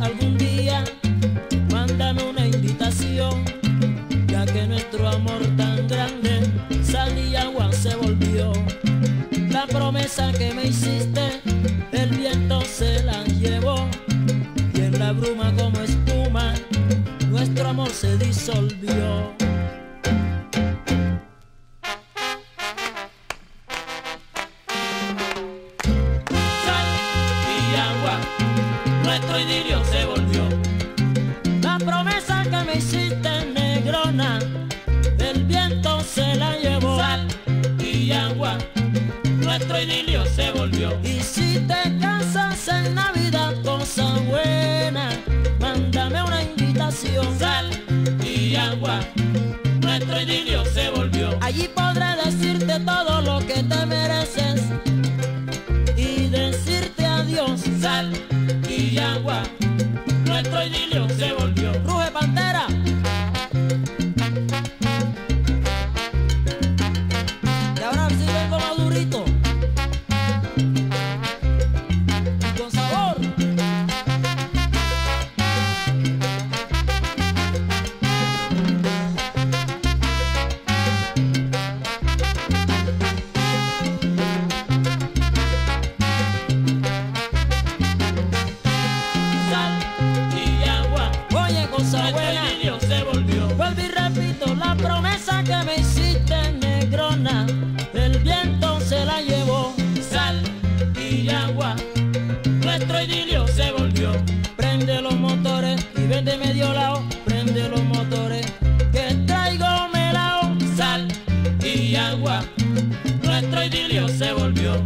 Algún día, mándame una invitación, ya que nuestro amor tan grande, sal y agua se volvió. La promesa que me hiciste, el viento se la llevó, y en la bruma como espuma, nuestro amor se disolvió. Navidad, cosa buena, mándame una invitación. Sal y agua, nuestro idilio se volvió. Allí podré decirte todo lo que te mereces y decirte adiós. Sal y agua, nuestro idilio se volvió. Ruge Pantera. Y ahora sí vengo madurito. Cosa buena. se volvió. Vuelvo y repito la promesa que me hiciste, negrona. El viento se la llevó. Sal y agua, nuestro idilio se volvió. Prende los motores y ven de medio lado. Prende los motores que traigo melao. Sal y agua, nuestro idilio se volvió.